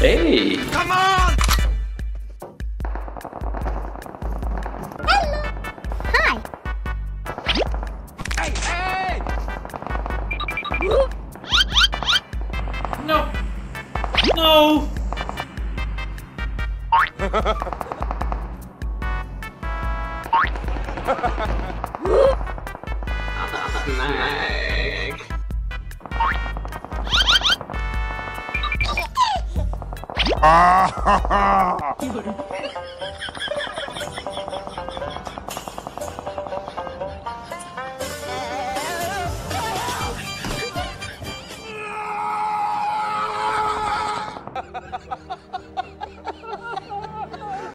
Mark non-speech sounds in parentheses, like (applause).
Hey! Come on! Hello. Hi. Hey, hey! No! No! (laughs) Snack. 아, 하하.